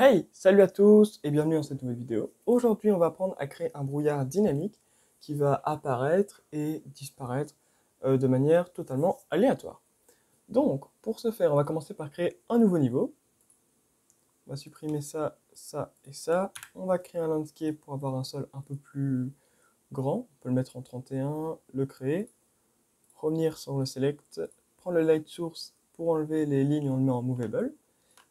Hey, salut à tous et bienvenue dans cette nouvelle vidéo. Aujourd'hui, on va apprendre à créer un brouillard dynamique qui va apparaître et disparaître euh, de manière totalement aléatoire. Donc, pour ce faire, on va commencer par créer un nouveau niveau. On va supprimer ça, ça et ça. On va créer un landscape pour avoir un sol un peu plus grand. On peut le mettre en 31, le créer, revenir sur le select, prendre le light source pour enlever les lignes, on le met en movable.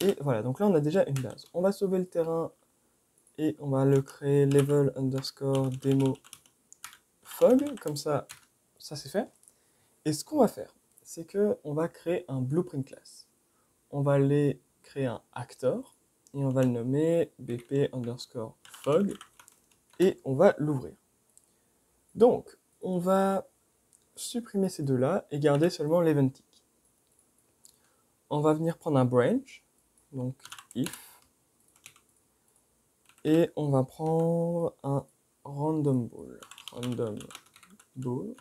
Et voilà, donc là on a déjà une base. On va sauver le terrain et on va le créer level underscore demo fog, comme ça, ça c'est fait. Et ce qu'on va faire, c'est que on va créer un blueprint class. On va aller créer un actor et on va le nommer bp underscore fog et on va l'ouvrir. Donc, on va supprimer ces deux-là et garder seulement l'eventic. On va venir prendre un branch donc if, et on va prendre un random ball, random ball,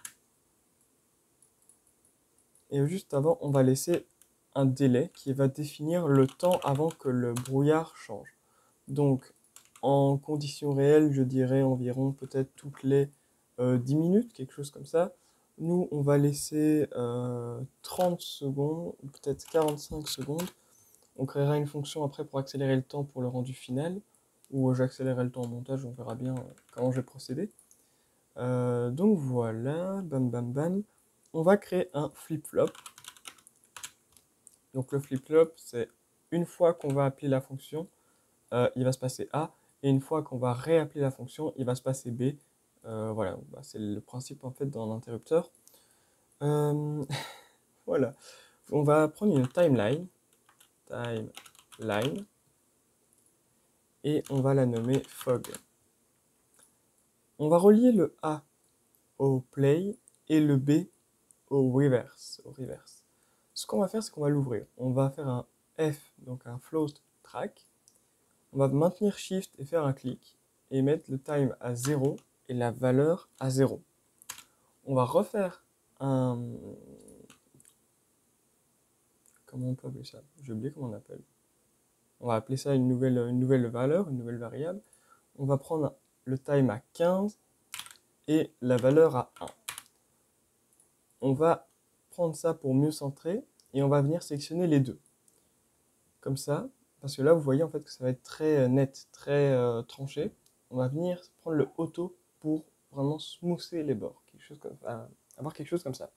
et juste avant, on va laisser un délai qui va définir le temps avant que le brouillard change. Donc, en conditions réelles, je dirais environ peut-être toutes les 10 euh, minutes, quelque chose comme ça. Nous, on va laisser 30 euh, secondes, peut-être 45 secondes, on créera une fonction après pour accélérer le temps pour le rendu final, ou j'accélérerai le temps au montage, on verra bien euh, comment je vais procéder. Euh, donc voilà, bam bam bam. On va créer un flip-flop. Donc le flip-flop, c'est une fois qu'on va appeler la fonction, euh, il va se passer A, et une fois qu'on va réappeler la fonction, il va se passer B. voilà, bah, c'est le principe en fait dans l'interrupteur. voilà, on va prendre une timeline timeline et on va la nommer fog. On va relier le A au play et le B au reverse. Au reverse. Ce qu'on va faire, c'est qu'on va l'ouvrir. On va faire un F, donc un float track. On va maintenir Shift et faire un clic et mettre le time à 0 et la valeur à 0. On va refaire un, comment on peut appeler ça? J'ai oublié comment on appelle. On va appeler ça une nouvelle, une nouvelle valeur, une nouvelle variable. On va prendre le time à 15 et la valeur à 1. On va prendre ça pour mieux centrer et on va venir sélectionner les deux. Comme ça, parce que là vous voyez en fait que ça va être très euh, net, très euh, tranché. On va venir prendre le auto pour vraiment smoother les bords, quelque chose comme, avoir quelque chose comme ça.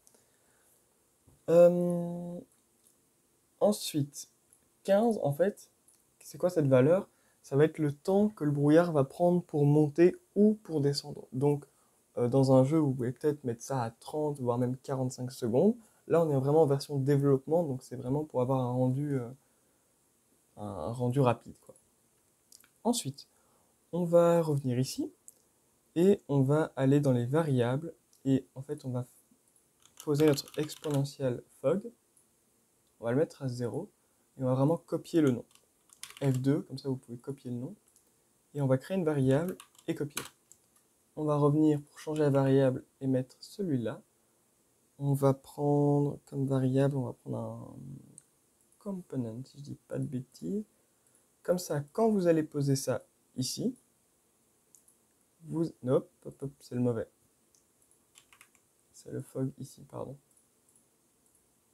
Euh, Ensuite, 15, en fait, c'est quoi cette valeur? Ça va être le temps que le brouillard va prendre pour monter ou pour descendre. Donc, euh, dans un jeu, vous pouvez peut-être mettre ça à 30, voire même 45 secondes. Là, on est vraiment en version développement, donc c'est vraiment pour avoir un rendu, euh, un rendu rapide. Ensuite, on va revenir ici et on va aller dans les variables et en fait, on va poser notre exponentielle fog on va le mettre à 0 et on va vraiment copier le nom. F2, comme ça vous pouvez copier le nom. Et on va créer une variable et copier. On va revenir pour changer la variable et mettre celui-là. On va prendre comme variable, on va prendre un component, si je dis pas de bêtises. Comme ça, quand vous allez poser ça ici, vous... C'est le mauvais. C'est le fog ici, pardon.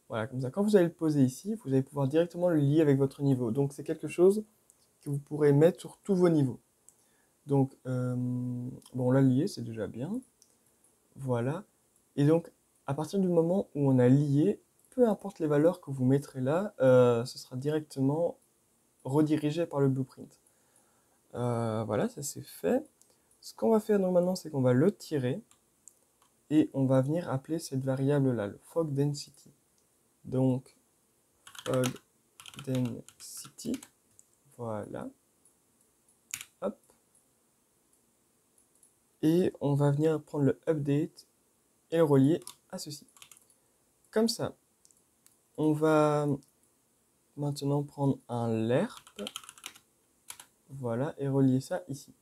Voilà, comme ça. Quand vous allez le poser ici, vous allez pouvoir directement le lier avec votre niveau. Donc, c'est quelque chose que vous pourrez mettre sur tous vos niveaux. Donc, euh, bon, on l'a lié, c'est déjà bien. Voilà. Et donc, à partir du moment où on a lié, peu importe les valeurs que vous mettrez là, euh, ce sera directement redirigé par le blueprint. Euh, voilà, ça c'est fait. Ce qu'on va faire maintenant, c'est qu'on va le tirer et on va venir appeler cette variable là, le fog density. Donc, fog density. Voilà. Hop. Et on va venir prendre le update et le relier à ceci. Comme ça, on va maintenant prendre un lerp. Voilà, et relier ça ici.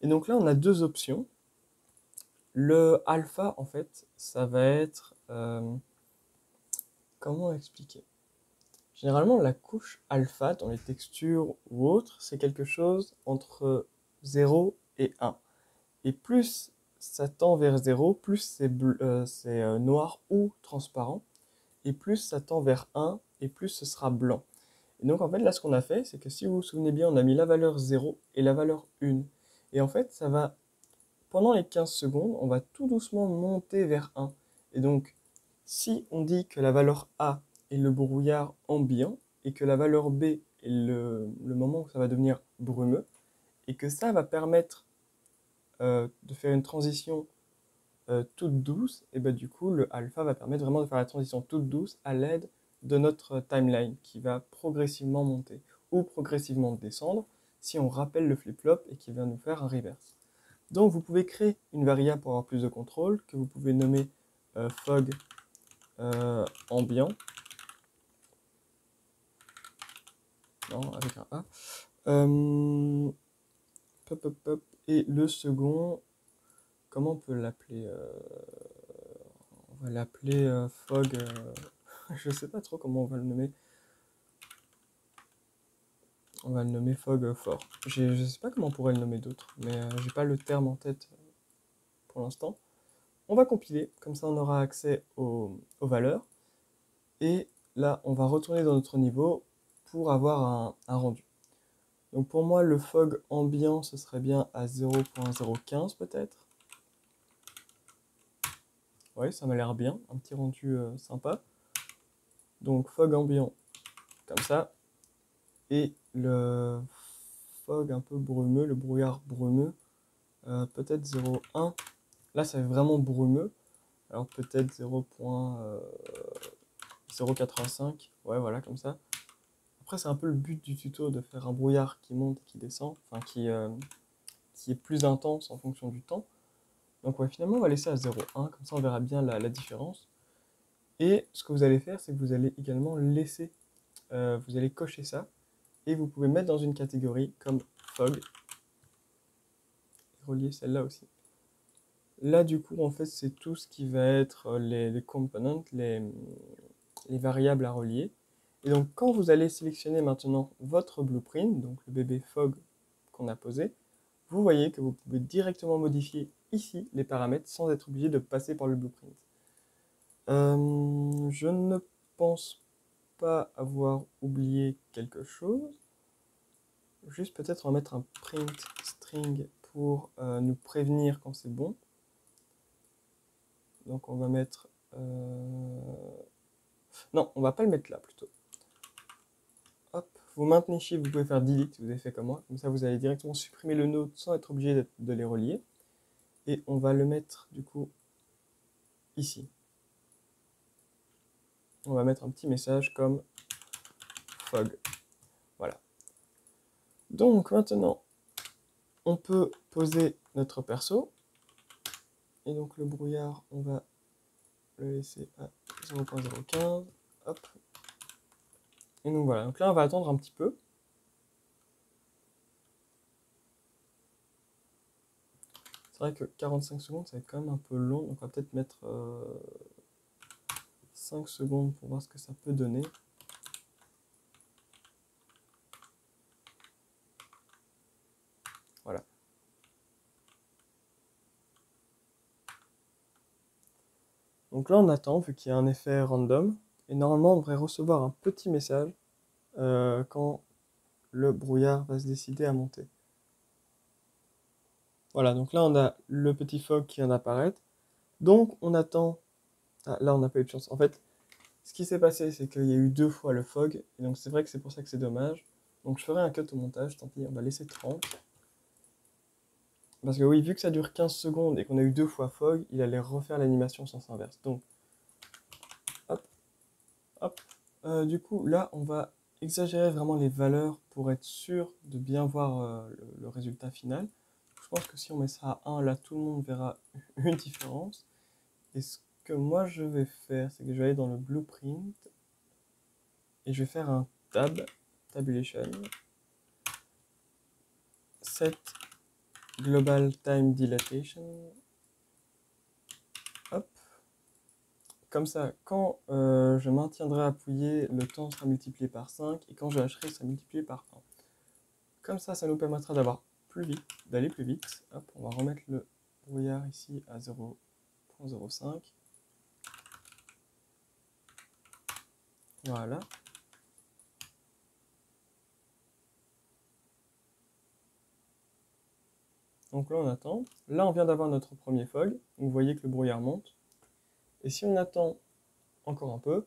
Et donc là, on a deux options. Le alpha, en fait, ça va être... Euh, Comment expliquer? Généralement, la couche alpha dans les textures ou autres, c'est quelque chose entre 0 et 1. Et plus ça tend vers 0, plus c'est euh, euh, noir ou transparent. Et plus ça tend vers 1, et plus ce sera blanc. Et donc en fait, là, ce qu'on a fait, c'est que si vous vous souvenez bien, on a mis la valeur 0 et la valeur 1. Et en fait, ça va, pendant les 15 secondes, on va tout doucement monter vers 1. Et donc, si on dit que la valeur A est le brouillard ambiant, et que la valeur B est le, moment où ça va devenir brumeux, et que ça va permettre euh, de faire une transition euh, toute douce, et ben du coup, le alpha va permettre vraiment de faire la transition toute douce à l'aide de notre timeline qui va progressivement monter ou progressivement descendre si on rappelle le flip-flop et qui va nous faire un reverse. Donc vous pouvez créer une variable pour avoir plus de contrôle que vous pouvez nommer euh, fog ambiant. Non, avec un A. Et le second, comment on peut l'appeler euh, On va l'appeler euh, Fog. Euh, je sais pas trop comment on va le nommer. On va le nommer Fog Fort. Je sais pas comment on pourrait le nommer d'autre, mais j'ai pas le terme en tête pour l'instant. On va compiler, comme ça on aura accès aux, valeurs. Et là, on va retourner dans notre niveau pour avoir un rendu. Donc pour moi, le fog ambiant, ce serait bien à 0.015 peut-être. Oui, ça m'a l'air bien, un petit rendu euh, sympa. Donc fog ambiant, comme ça. Et le fog un peu brumeux, le brouillard brumeux, euh, peut-être 0.1. Là, c'est vraiment brumeux. Alors peut-être 0.085. Euh, ouais, voilà, comme ça. Après, c'est un peu le but du tuto de faire un brouillard qui monte qui descend, enfin qui, euh, qui est plus intense en fonction du temps. Donc ouais, finalement, on va laisser à 0,1, comme ça on verra bien la, différence. Et ce que vous allez faire, c'est que vous allez également laisser, euh, vous allez cocher ça, et vous pouvez mettre dans une catégorie comme fog, et relier celle-là aussi. Là, du coup, en fait, c'est tout ce qui va être les, les components, les, les variables à relier. Et donc, quand vous allez sélectionner maintenant votre blueprint, donc le bébé fog qu'on a posé, vous voyez que vous pouvez directement modifier ici les paramètres sans être obligé de passer par le blueprint. Euh, je ne pense pas avoir oublié quelque chose. Juste peut-être en mettre un print string pour euh, nous prévenir quand c'est bon. Donc on va mettre... Euh, non, on va pas le mettre là plutôt vous maintenez Shift, vous pouvez faire Delete vous avez fait comme moi. Comme ça, vous allez directement supprimer le node sans être obligé de les relier. Et on va le mettre, du coup, ici. On va mettre un petit message comme fog. Voilà. Donc, maintenant, on peut poser notre perso. Et donc, le brouillard, on va le laisser à 0.015. Hop, et donc voilà, donc là on va attendre un petit peu. C'est vrai que 45 secondes ça va être quand même un peu long, donc on va peut-être mettre 5 euh, secondes pour voir ce que ça peut donner. Voilà. Donc là on attend vu qu'il y a un effet random. Et normalement, on devrait recevoir un petit message euh, quand le brouillard va se décider à monter. Voilà, donc là, on a le petit fog qui vient d'apparaître. Donc, on attend... Ah, là, on n'a pas eu de chance. En fait, ce qui s'est passé, c'est qu'il y a eu deux fois le fog. Et donc, c'est vrai que c'est pour ça que c'est dommage. Donc, je ferai un cut au montage. Tant pis, on va laisser 30. Parce que oui, vu que ça dure 15 secondes et qu'on a eu deux fois fog, il allait refaire l'animation sans inverse. Donc, Hop. Euh, du coup, là, on va exagérer vraiment les valeurs pour être sûr de bien voir euh, le, résultat final. Je pense que si on met ça à 1, là, tout le monde verra une différence. Et ce que moi, je vais faire, c'est que je vais aller dans le blueprint et je vais faire un tab, tabulation, set global time dilatation, hop, comme ça, quand euh, je maintiendrai appuyé, le temps sera multiplié par 5 et quand je lâcherai, ça sera multiplié par 1. Comme ça, ça nous permettra d'avoir plus vite, d'aller plus vite. Hop, on va remettre le brouillard ici à 0.05. Voilà. Donc là, on attend. Là, on vient d'avoir notre premier fog. Vous voyez que le brouillard monte. Et si on attend encore un peu,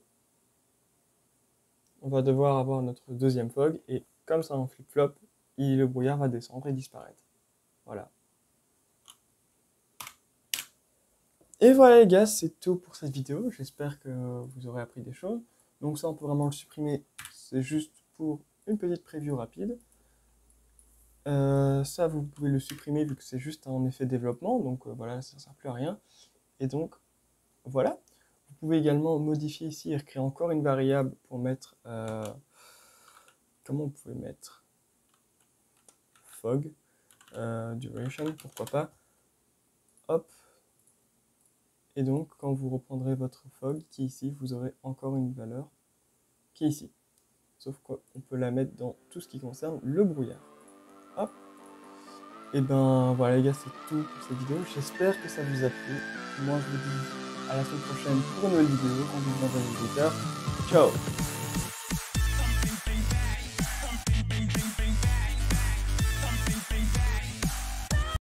on va devoir avoir notre deuxième fog. Et comme ça, en flip-flop, le brouillard va descendre et disparaître. Voilà. Et voilà les gars, c'est tout pour cette vidéo. J'espère que vous aurez appris des choses. Donc ça, on peut vraiment le supprimer. C'est juste pour une petite preview rapide. Euh, ça, vous pouvez le supprimer vu que c'est juste un effet développement. Donc euh, voilà, ça ne sert plus à rien. Et donc, voilà. Vous pouvez également modifier ici et recréer encore une variable pour mettre... Euh, comment vous pouvez mettre? Fog. duration, pourquoi pas? Hop. Et donc, quand vous reprendrez votre fog, qui ici, vous aurez encore une valeur qui est ici. Sauf qu'on peut la mettre dans tout ce qui concerne le brouillard. Hop. Et ben voilà les gars, c'est tout pour cette vidéo. J'espère que ça vous a plu. Moi je vous dis à la semaine prochaine pour une nouvelle vidéo. On vous envoie Ciao